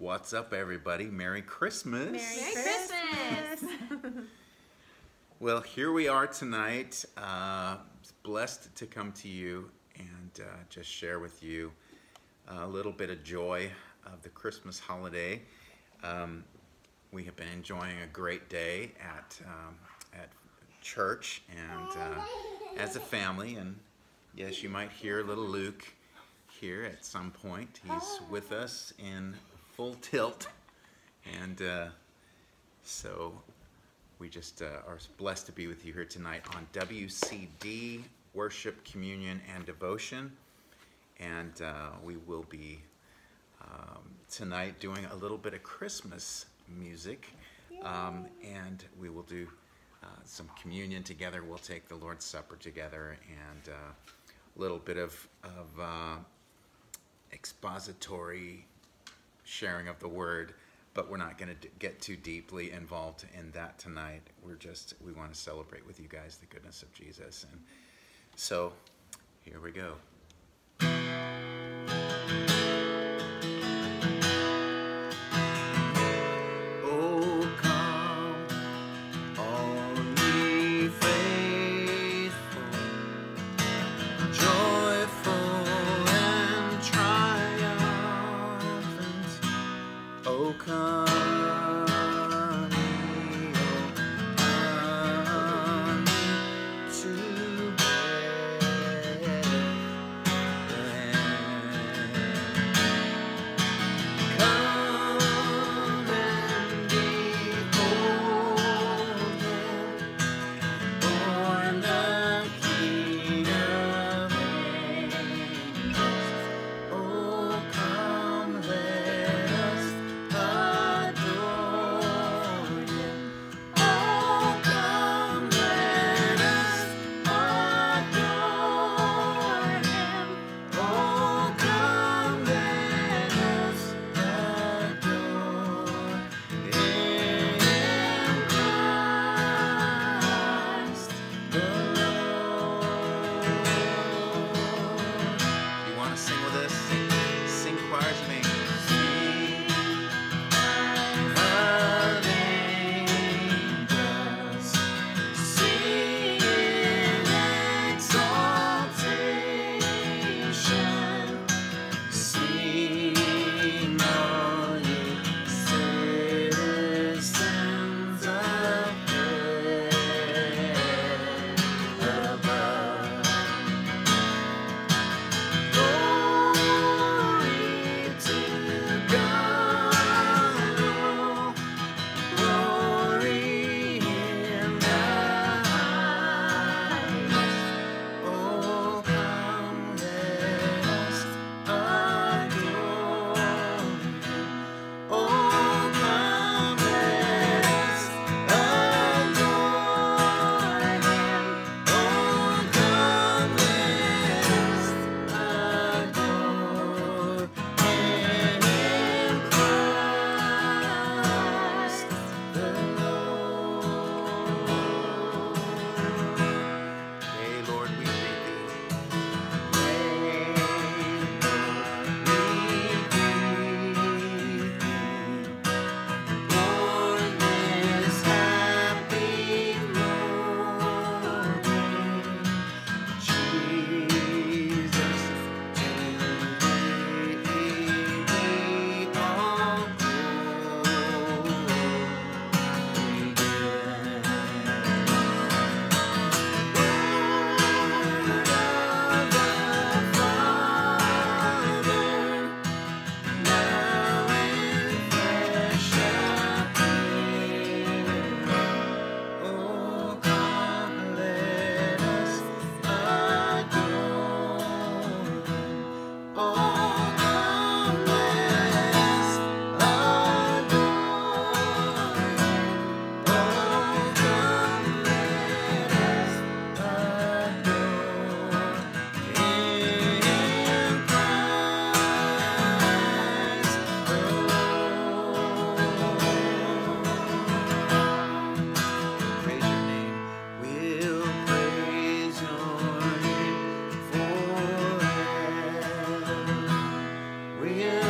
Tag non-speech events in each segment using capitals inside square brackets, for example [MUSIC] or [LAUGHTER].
What's up, everybody? Merry Christmas. Merry Christmas. [LAUGHS] Well, here we are tonight. Uh, blessed to come to you and uh, just share with you a little bit of joy of the Christmas holiday. Um, we have been enjoying a great day at um, at church and uh, as a family. And yes, you might hear little Luke here at some point. He's with us in full tilt, and uh, so we just uh, are blessed to be with you here tonight on WCD Worship, Communion, and Devotion. And uh, we will be um, tonight doing a little bit of Christmas music. Um, and we will do uh, some communion together. We'll take the Lord's Supper together and uh, a little bit of, of uh, expository sharing of the Word but we're not going to get too deeply involved in that tonight. We're just, we want to celebrate with you guys the goodness of Jesus. And so here we go. Forever.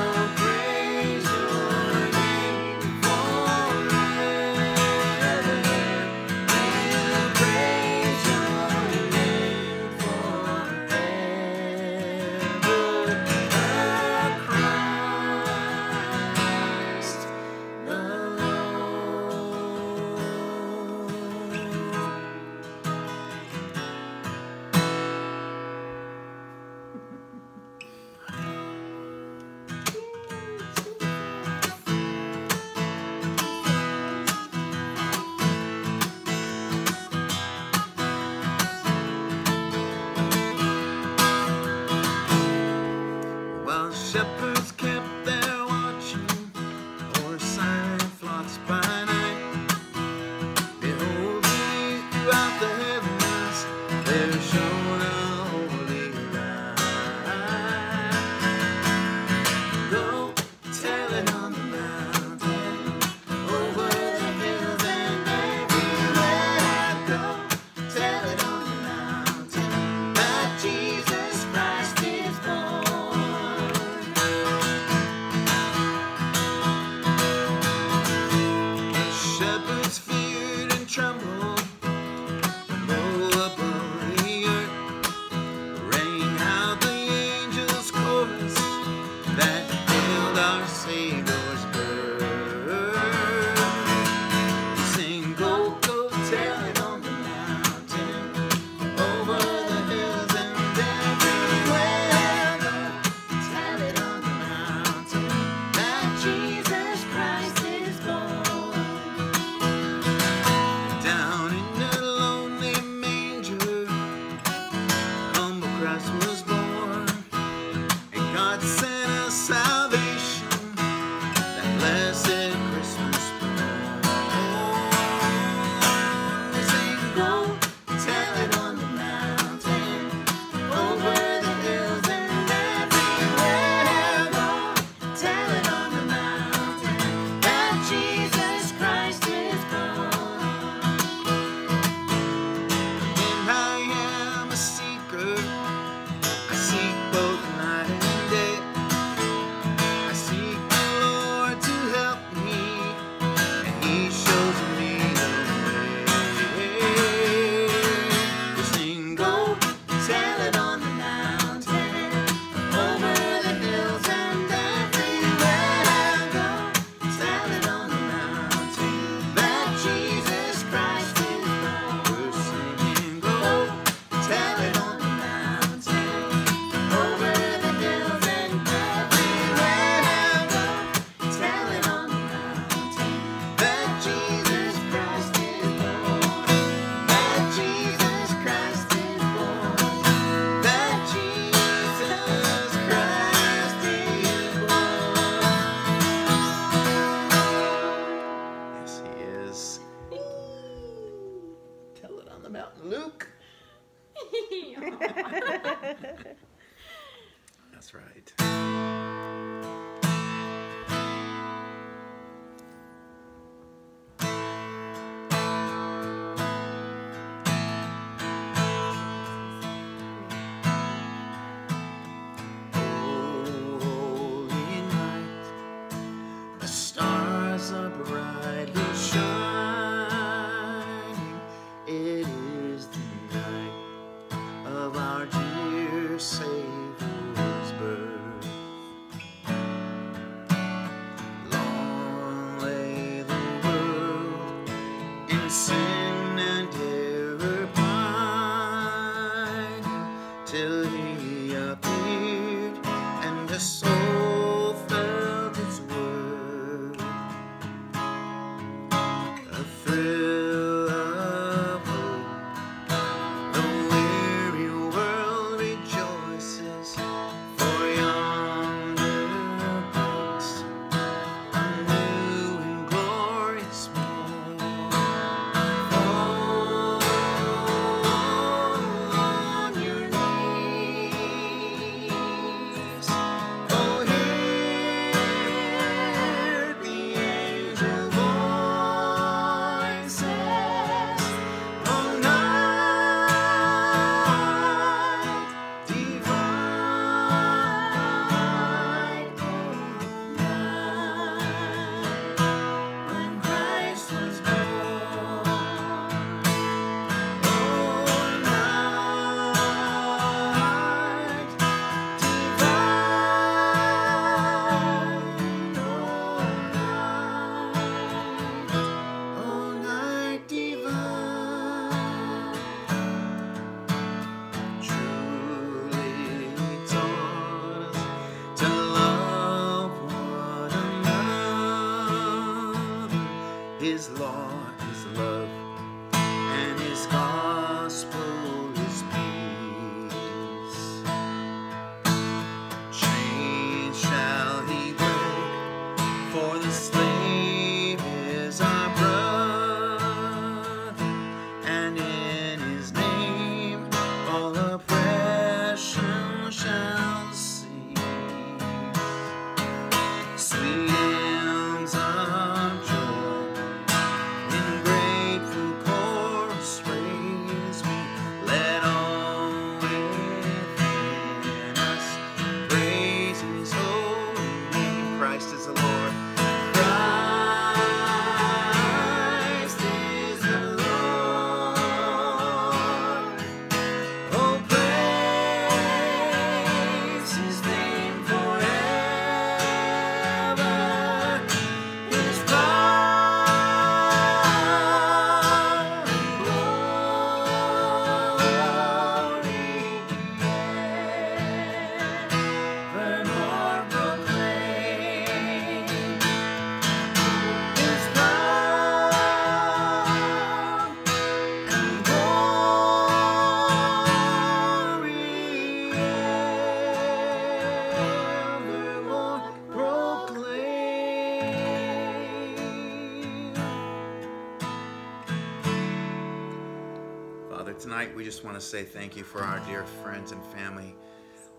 Tonight we just want to say thank you for our dear friends and family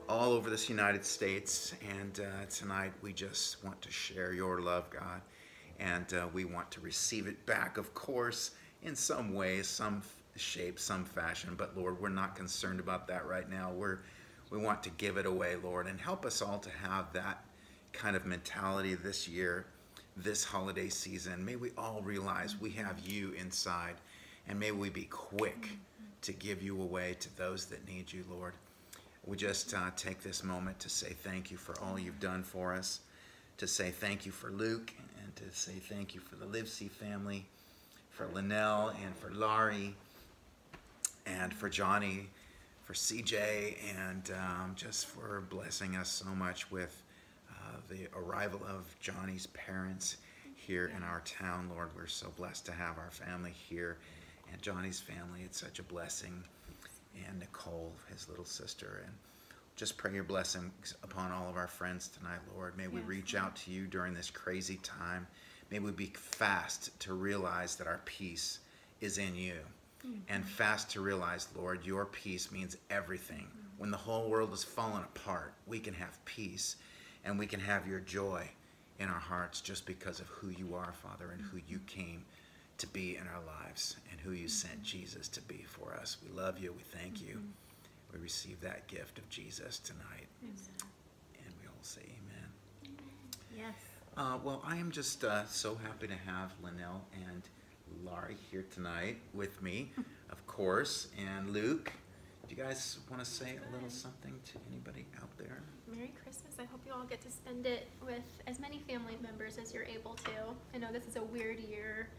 all over this United States. And uh, tonight we just want to share your love, God. And uh, we want to receive it back, of course, in some way, some shape, some fashion. But Lord, we're not concerned about that right now. We're we want to give it away, Lord, and help us all to have that kind of mentality this year, this holiday season. May we all realize we have you inside, and may we be quick to give you away to those that need you, Lord. We just uh, take this moment to say thank you for all you've done for us, to say thank you for Luke, and to say thank you for the Livesey family, for Lynelle, and for Laury, and for Johnny for CJ and um, just for blessing us so much with uh, the arrival of Johnny's parents here in our town. Lord, we're so blessed to have our family here and Johnny's family. It's such a blessing. And Nicole, his little sister. And just pray your blessings upon all of our friends tonight, Lord. May we reach out to you during this crazy time. May we be fast to realize that our peace is in you mm-hmm. and fast to realize, Lord, your peace means everything. Mm-hmm. When the whole world is falling apart, we can have peace and we can have your joy in our hearts just because of who you are, Father, and who you mm-hmm. came to be in our lives and who you sent Jesus to be for us. We love you. We thank you. We receive that gift of Jesus tonight. And we all say amen. Yes. Uh, well, I am just uh, so happy to have Lynelle and Laury here tonight with me, [LAUGHS] of course, and Luke. Do you guys want to say a little something to anybody out there? Merry Christmas. I hope you all get to spend it with as many family members as you're able to. I know this is a weird year,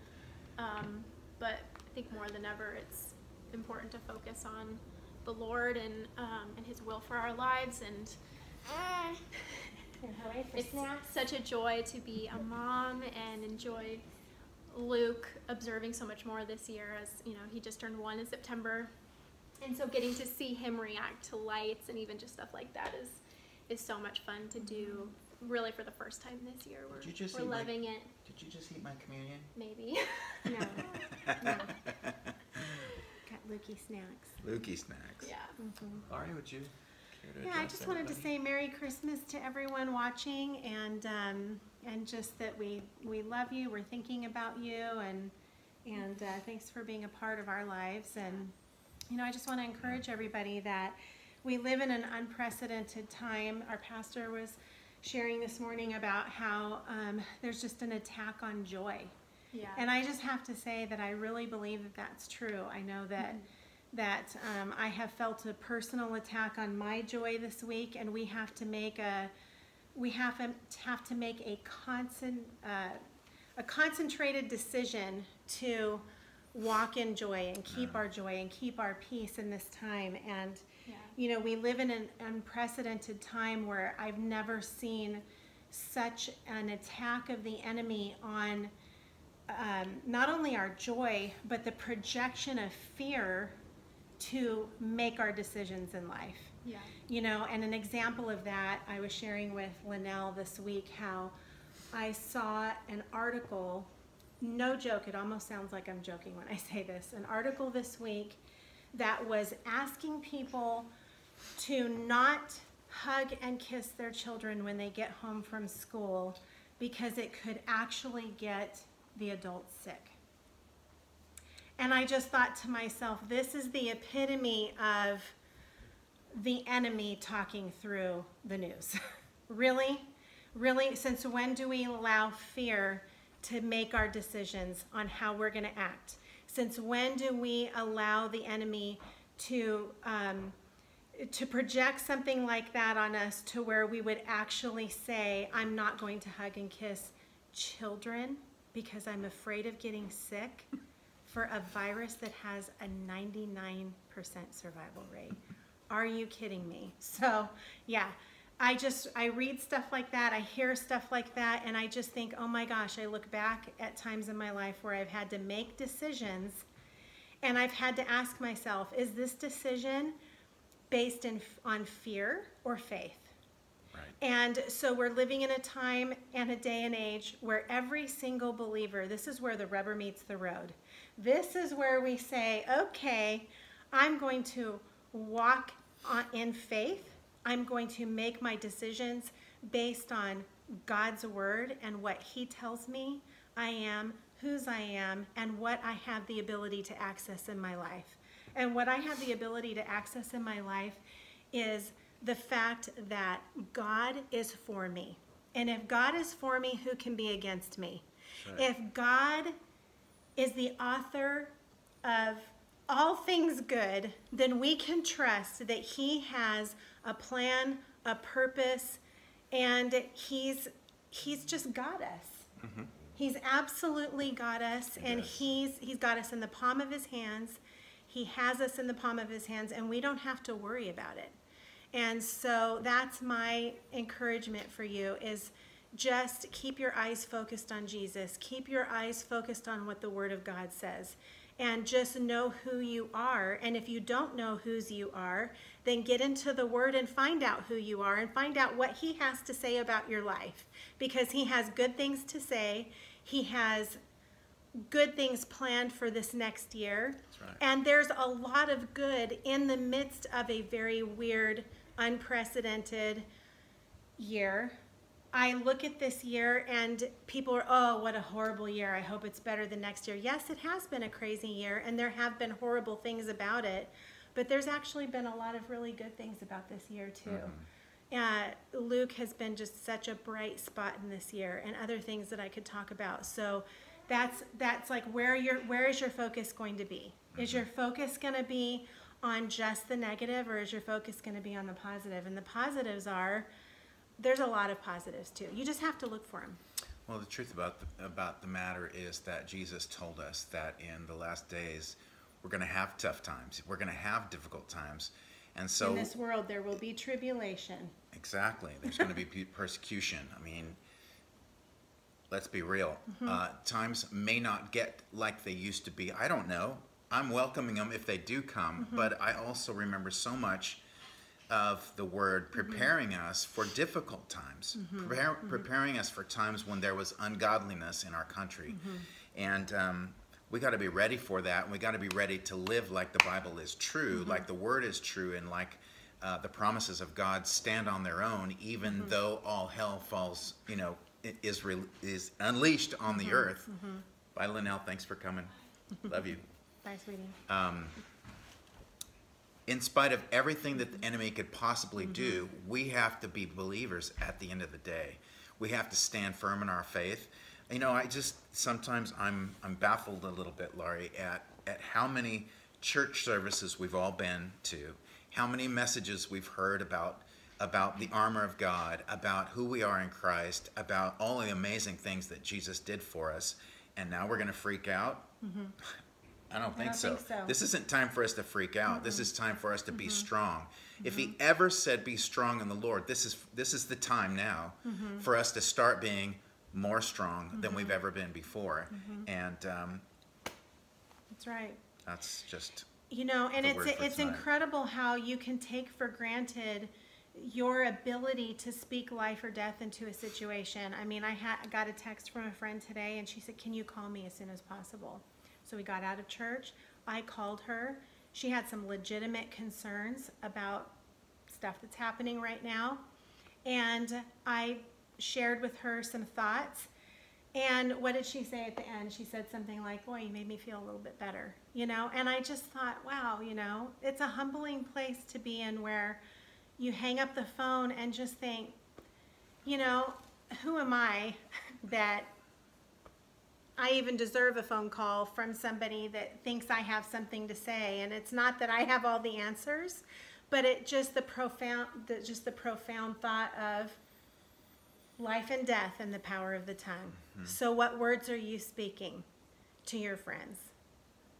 um, but I think more than ever it's important to focus on the Lord and um, and His will for our lives. And it's such a joy to be a mom and enjoy Luke observing so much more this year as you know he just turned one in September, and so getting to see him react to lights and even just stuff like that is is so much fun to do. Really, for the first time this year, we're you just we're eat my- loving it. Did you just eat my communion? Maybe. [LAUGHS] No, no. [LAUGHS] Got Lukey snacks. Lukey snacks. yeah. Laury, would you care to Yeah, I address just wanted to say Merry Christmas to everyone watching and, um, and just that we, we love you, we're thinking about you and, and, uh, thanks for being a part of our lives. And, you know, I just want to encourage everybody that we live in an unprecedented time. Our pastor was sharing this morning about how, um, there's just an attack on joy. Yeah. And I just have to say that I really believe that that's true. I know that that um, I have felt a personal attack on my joy this week, and we have to make a we have to have to make a constant uh, a concentrated decision to walk in joy and keep our joy and keep our peace in this time. And yeah. you know, we live in an unprecedented time where I've never seen such an attack of the enemy on um, not only our joy, but the projection of fear to make our decisions in life. Yeah. You know, and an example of that, I was sharing with Lynelle this week how I saw an article, no joke, it almost sounds like I'm joking when I say this, an article this week that was asking people to not hug and kiss their children when they get home from school because it could actually get the adults sick. And I just thought to myself, this is the epitome of the enemy talking through the news. [LAUGHS] really? Really? Since when do we allow fear to make our decisions on how we're going to act? Since when do we allow the enemy to um, to project something like that on us to where we would actually say, I'm not going to hug and kiss children because I'm afraid of getting sick [LAUGHS] for a virus that has a 99% survival rate. Are you kidding me? So, yeah, I just, I read stuff like that, I hear stuff like that, and I just think, oh my gosh, I look back at times in my life where I've had to make decisions and I've had to ask myself, is this decision based in, on fear or faith? Right. And so we're living in a time and a day and age where every single believer, this is where the rubber meets the road. This is where we say, okay, I'm going to walk on, in faith. I'm going to make my decisions based on God's word and what He tells me I am, whose I am, and what I have the ability to access in my life. And what I have the ability to access in my life is the fact that God is for me. And if God is for me, who can be against me? Right. If God is the author of all things good, then we can trust that He has a plan, a purpose, and He's He's just got us. Mm-hmm. He's absolutely got us, and does. He's He's got us in the palm of His hands. He has us in the palm of His hands, and we don't have to worry about it. And so that's my encouragement for you is just keep your eyes focused on Jesus. Keep your eyes focused on what the word of God says. And just know who you are. And if you don't know whose you are, then get into the word and find out who you are and find out what he has to say about your life because he has good things to say. He has good things planned for this next year. That's right. And there's a lot of good in the midst of a very weird, unprecedented year. I look at this year and people are, oh, what a horrible year. I hope it's better than next year. Yes, it has been a crazy year and there have been horrible things about it, but there's actually been a lot of really good things about this year too. Uh, Luke has been just such a bright spot in this year, and other things that I could talk about. So that's that's like where your where is your focus going to be? Is your focus going to be on just the negative, or is your focus going to be on the positive? And the positives are there's a lot of positives too. You just have to look for them. Well, the truth about the, about the matter is that Jesus told us that in the last days we're going to have tough times. We're going to have difficult times. And so in this world, there will be tribulation. exactly, there's going to be persecution. I mean, let's be real. Mm-hmm. Uh, times may not get like they used to be. I don't know. I'm welcoming them if they do come, Mm-hmm. but I also remember so much of the word Mm-hmm. preparing us for difficult times, prepare, preparing us for times when there was ungodliness in our country. Mm-hmm. And um, we got to be ready for that. And we got to be ready to live like the Bible is true, Mm-hmm. like the word is true, and like uh, the promises of God stand on their own, even Mm-hmm. though all hell falls, you know, is, re- is unleashed on Mm-hmm. the earth. Bye, Lynelle. Thanks for coming. Love you [LAUGHS] Bye, sweetie. In spite of everything that the enemy could possibly do, we have to be believers at the end of the day. We have to stand firm in our faith. You know, I just sometimes I'm I'm baffled a little bit, Laury, at at how many church services we've all been to, how many messages we've heard about about the armor of God, about who we are in Christ, about all the amazing things that Jesus did for us, and now we're going to freak out. Mm-hmm. [LAUGHS] I don't think don't so. think so. This isn't time for us to freak out. This is time for us to be mm-hmm. strong. If he mm-hmm. ever said be strong in the Lord, this is this is the time now mm-hmm. for us to start being more strong than we've ever been before. And um, That's right. that's just You know, and it's it's tonight. incredible how you can take for granted your ability to speak life or death into a situation. I mean, I had got a text from a friend today, and she said, "Can you call me as soon as possible?" So we got out of church. I called her. She had some legitimate concerns about stuff that's happening right now, and I shared with her some thoughts. And what did she say at the end? She said something like, Boy, you made me feel a little bit better, you know? And I just thought, wow, you know, it's a humbling place to be in where you hang up the phone and just think, you know, who am I [LAUGHS] that I even deserve a phone call from somebody that thinks I have something to say? And it's not that I have all the answers, but it just the profound, the, just the profound thought of, life and death and the power of the tongue. Mm-hmm. So, what words are you speaking to your friends?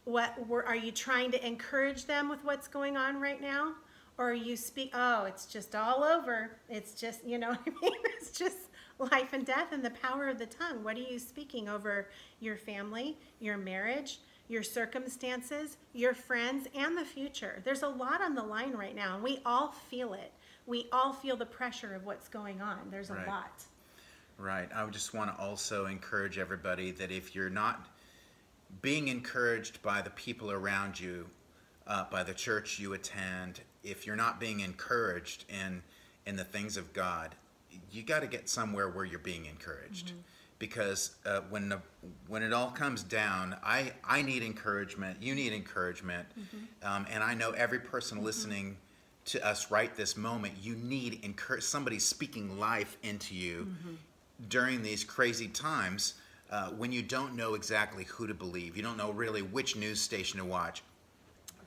What wor- are you trying to encourage them with what's going on right now, or are you speak? Oh, it's just all over. It's just you know what I mean. [LAUGHS] It's just life and death and the power of the tongue. What are you speaking over your family, your marriage? Your circumstances, your friends, and the future. There's a lot on the line right now, and we all feel it. We all feel the pressure of what's going on. There's a Right. lot. Right. I would just want to also encourage everybody that if you're not being encouraged by the people around you, uh, by the church you attend, if you're not being encouraged in in the things of God, you got to get somewhere where you're being encouraged. Because uh, when the, when it all comes down, I I need encouragement. You need encouragement, um, and I know every person listening to us right this moment, you need encourage somebody speaking life into you during these crazy times uh, when you don't know exactly who to believe. You don't know really which news station to watch.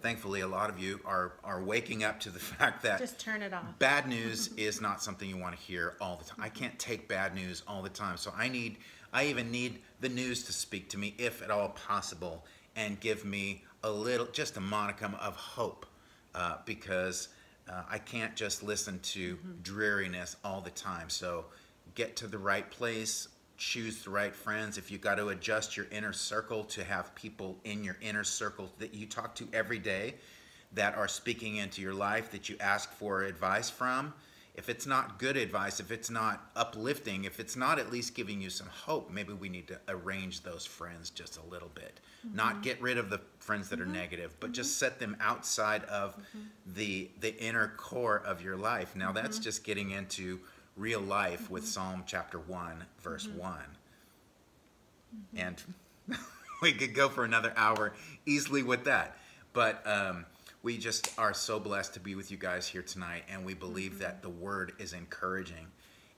Thankfully, a lot of you are are waking up to the [LAUGHS] fact that Just turn it off. bad news [LAUGHS] is not something you want to hear all the time. I can't take bad news all the time. So I need, I even need the news to speak to me, if at all possible, and give me a little, just a monicum of hope, uh, because uh, I can't just listen to dreariness all the time. So get to the right place. Choose the right friends. If you got to adjust your inner circle to have people in your inner circle that you talk to every day, that are speaking into your life that you ask for advice from, if it's not good advice, if it's not uplifting, if it's not at least giving you some hope, maybe we need to arrange those friends just a little bit. Not mm-hmm. get rid of the friends that are mm-hmm. negative, but just mm-hmm. set them outside of the the inner core of your life. Now that's just getting into real life with Psalm chapter 1 verse 1. And [LAUGHS] we could go for another hour easily with that. But um, we just are so blessed to be with you guys here tonight, and we believe that the word is encouraging,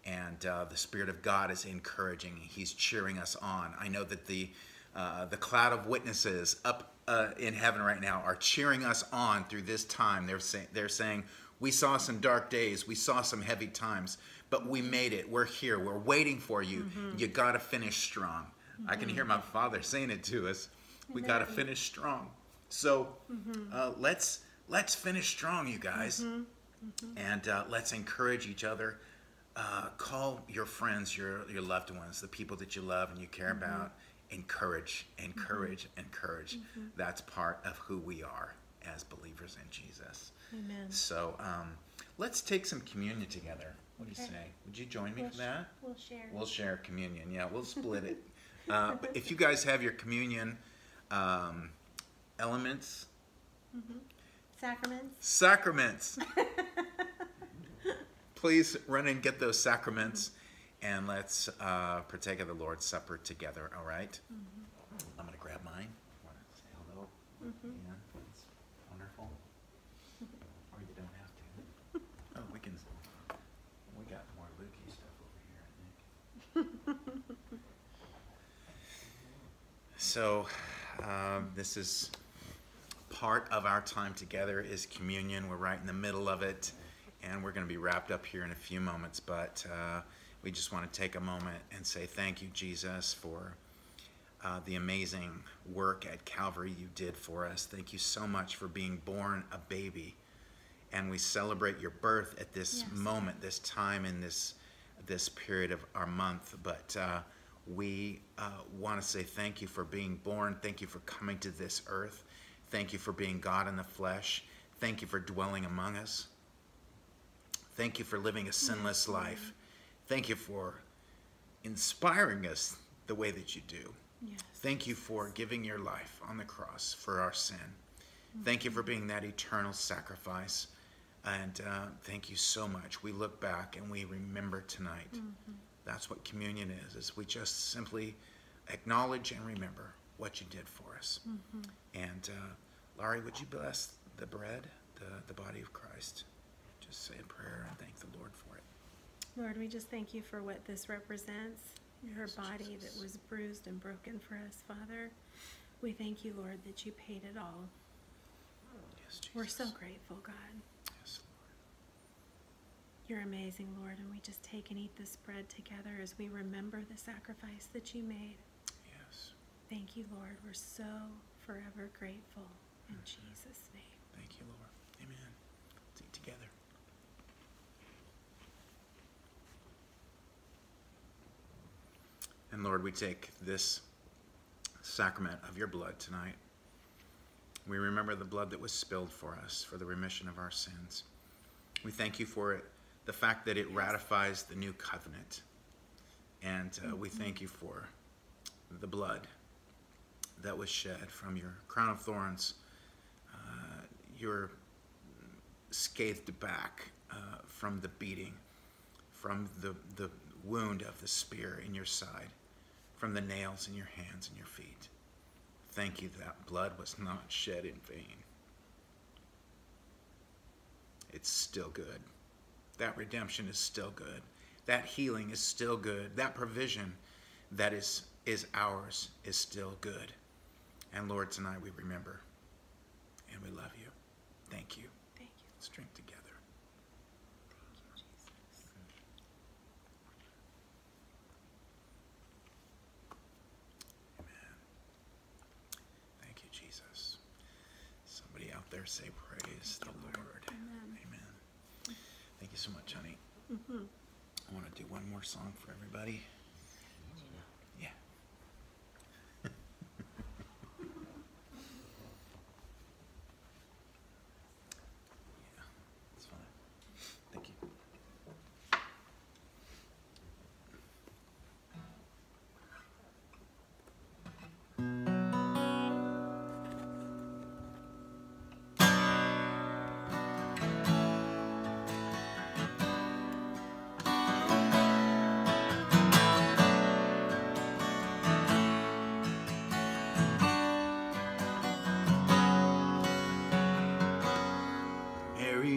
and uh, the Spirit of God is encouraging. He's cheering us on. I know that the uh, the cloud of witnesses up uh, in heaven right now are cheering us on through this time. They're saying they're saying we saw some dark days, we saw some heavy times, but we made it. We're here. We're waiting for you. You got to finish strong. I can hear my father saying it to us. We got to finish strong. So uh, let's let's finish strong, you guys, and uh, let's encourage each other. Uh, call your friends, your your loved ones, the people that you love and you care about. Encourage, encourage, encourage. That's part of who we are as believers in Jesus. Amen. So um, let's take some communion together. What do you say? Would you join me We'll for that? We'll share. We'll share communion. Yeah, we'll split it. [LAUGHS] Uh, but if you guys have your communion um, elements, Sacraments. sacraments, [LAUGHS] please run and get those sacraments and let's uh, partake of the Lord's Supper together, all right? I'm going to grab mine. Want to say hello? Yeah, that's wonderful. Or you don't have to. Oh, we can. We got more Lukey stuff over here, I think. So, um, this is part of our time together is communion. We're right in the middle of it, and we're going to be wrapped up here in a few moments. But uh, we just want to take a moment and say thank you, Jesus, for uh, the amazing work at Calvary you did for us. Thank you so much for being born a baby, and we celebrate your birth at this Yes. moment, this time in this this period of our month. But uh, we uh, want to say thank you for being born. Thank you for coming to this earth. Thank you for being God in the flesh. Thank you for dwelling among us. Thank you for living a sinless life. Thank you for inspiring us the way that you do. Yes. Thank you for giving your life on the cross for our sin. Thank you for being that eternal sacrifice. And uh, thank you so much. We look back and we remember tonight. That's what communion is, is we just simply acknowledge and remember what you did for us. And uh, Laury, would you bless the bread, the, the body of Christ? Just say a prayer and thank the Lord for it. Lord, we just thank you for what this represents, your Yes, body Jesus. that was bruised and broken for us, Father. We thank you, Lord, that you paid it all. Yes, Jesus. We're so grateful, God. You're amazing, Lord, and we just take and eat this bread together as we remember the sacrifice that you made. Yes. Thank you, Lord. We're so forever grateful. In mm-hmm. Jesus' name. Thank you, Lord. Amen. Let's eat together. And Lord, we take this sacrament of your blood tonight. We remember the blood that was spilled for us for the remission of our sins. We thank you for it, the fact that it ratifies the new covenant. And uh, we thank you for the blood that was shed from your crown of thorns uh, you're scathed back uh, from the beating, from the, the wound of the spear in your side, from the nails in your hands and your feet. Thank you that blood was not shed in vain. It's still good. That redemption is still good. That healing is still good. That provision that is, is ours is still good. And Lord, tonight we remember and we love you. Thank you. Thank you. Let's drink together. Thank you, Jesus. Amen. Thank you, Jesus. Somebody out there say, Praise the Lord. Amen. Amen. Thank you so much, honey. Mm-hmm. I want to do one more song for everybody.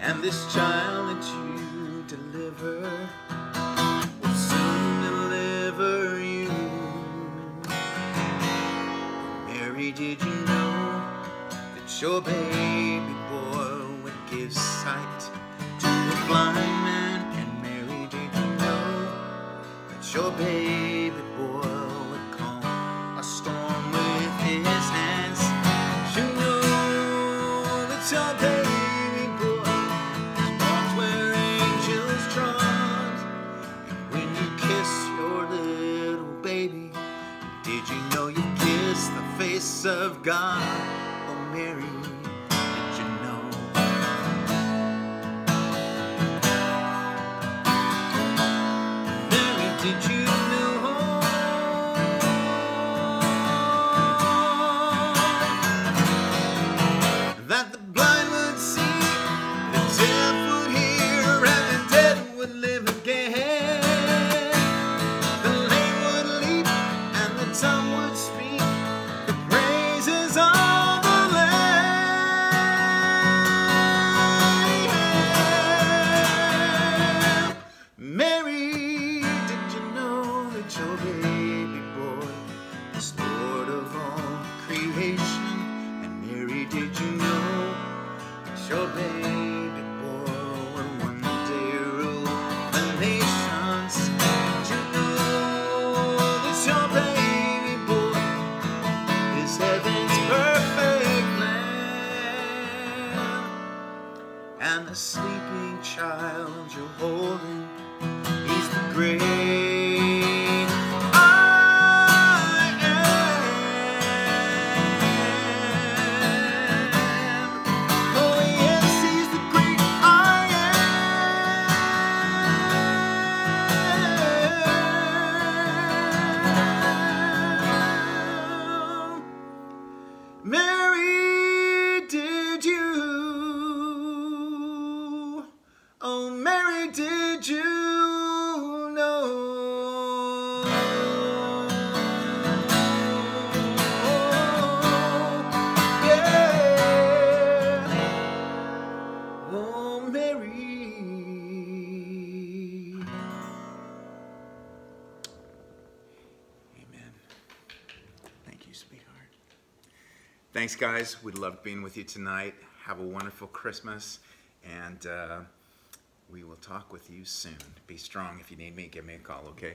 And this child that you deliver will soon deliver you. Mary, did you know that your baby God? Thanks, guys. We loved being with you tonight. Have a wonderful Christmas, and uh, we will talk with you soon. Be strong. If you need me, give me a call, okay?